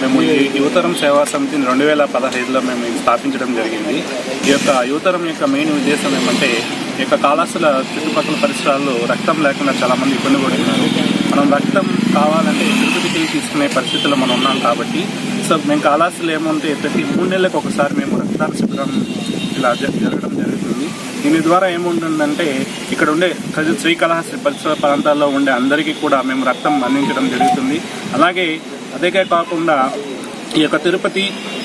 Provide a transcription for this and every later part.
మేము ఈ యువతరం సేవా సమితిని రెండు వేల పదహైదులో మేము స్థాపించడం జరిగింది. ఈ యొక్క యువతరం యొక్క మెయిన్ ఉద్దేశం ఏమంటే ఈ యొక్క కాలాసుల చుట్టుపక్కల పరిసరాల్లో రక్తం లేకుండా చాలా మంది ఇబ్బంది పడుతున్నారు. మనం రక్తం కావాలంటే తిరుపతికి తీసుకునే పరిస్థితుల్లో మనం ఉన్నాం కాబట్టి సో మేము కాలాసులు ఏమంటే ప్రతి మూడు నెలలకు ఒకసారి మేము రక్తాల శిబిరం ఇలా జరగడం జరుగుతుంది. దీని ద్వారా ఏముంటుందంటే ఇక్కడ ఉండే ప్రజలు శ్రీకాళహస్తి పరిసర ప్రాంతాల్లో ఉండే అందరికీ కూడా మేము రక్తం అందించడం జరుగుతుంది. అలాగే అదే కాకుండా ఈ యొక్క తిరుపతి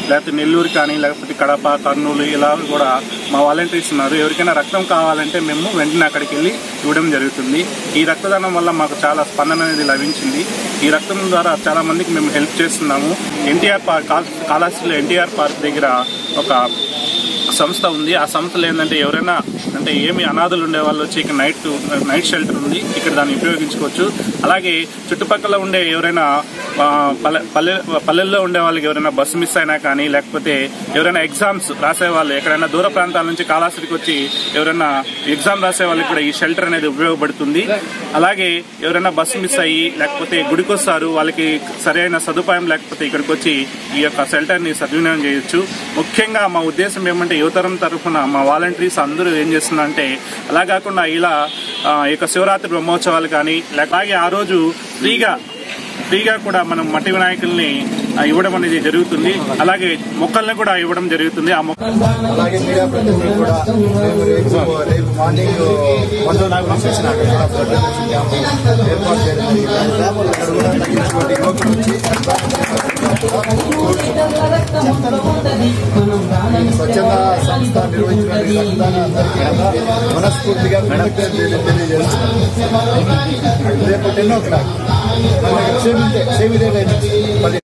లేకపోతే నెల్లూరు కానీ లేకపోతే కడప కర్నూలు ఇలా కూడా మా వాలంటీర్స్ ఉన్నారు. ఎవరికైనా రక్తం కావాలంటే మేము వెంటనే అక్కడికి వెళ్ళి ఇవ్వడం జరుగుతుంది. ఈ రక్తదానం వల్ల మాకు చాలా స్పందన అనేది లభించింది. ఈ రక్తం ద్వారా చాలా మందికి మేము హెల్ప్ చేస్తున్నాము. ఎన్టీఆర్ పార్క్ కాళహస్తిలో ఎన్టీఆర్ పార్క్ దగ్గర ఒక సంస్థ ఉంది. ఆ సంస్థలు ఏంటంటే ఎవరైనా అంటే ఏమి అనాథులు ఉండే వాళ్ళు వచ్చి ఇక్కడ నైట్ నైట్ షెల్టర్ ఉంది. ఇక్కడ దాన్ని ఉపయోగించుకోవచ్చు. అలాగే చుట్టుపక్కల ఉండే ఎవరైనా పల్లె పల్లె పల్లెల్లో ఉండే వాళ్ళకి ఎవరైనా బస్సు మిస్ అయినా కానీ లేకపోతే ఎవరైనా ఎగ్జామ్స్ రాసే వాళ్ళు ఎక్కడైనా దూర ప్రాంతాల నుంచి కాళాస్త్రికి వచ్చి ఎవరైనా ఎగ్జామ్ రాసే వాళ్ళకి కూడా ఈ షెల్టర్ అనేది ఉపయోగపడుతుంది. అలాగే ఎవరైనా బస్సు మిస్ అయ్యి లేకపోతే గుడికి వస్తారు వాళ్ళకి సరైన సదుపాయం లేకపోతే ఇక్కడికి వచ్చి ఈ యొక్క షెల్టర్ని సద్వినియోగం చేయొచ్చు. ముఖ్యంగా మా ఉద్దేశం ఏమంటే యువతరం తరఫున మా వాలంటీర్స్ అందరూ ఏం చేస్తున్నారంటే అలా కాకుండా ఇలా ఈ యొక్క శివరాత్రి బ్రహ్మోత్సవాలు కానీ అలాగే ఆ రోజు ఫ్రీగా ఫ్రీగా కూడా మనం మట్టి వినాయకుల్ని ఇవ్వడం అనేది జరుగుతుంది. అలాగే మొక్కల్ని కూడా ఇవ్వడం జరుగుతుంది. ఆ మొక్క అలాగే మీడియా ప్రతినిధులు కూడా రేపు రేపు మార్నింగ్ ఏర్పాటు చేయడం జరిగింది. కూడా యువకులు వచ్చి స్వచ్ఛంద సంస్థ నిర్వహించినటువంటి మనస్ఫూర్తిగా తెలియజేస్తున్నాను. రేపు ten o'clock same same ఇదే